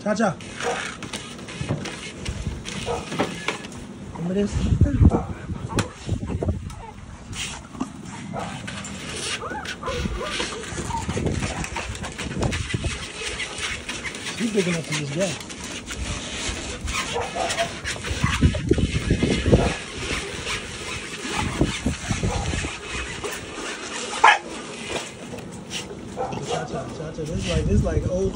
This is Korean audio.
자자. 건물했으니까 이게 그냥 들리는 게 This is like this is like old.